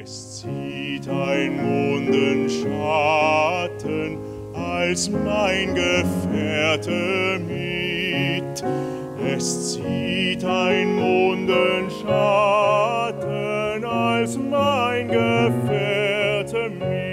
Es zieht ein Mondenschatten als mein Gefährte mit. Es zieht ein Mondenschatten als mein Gefährte mit.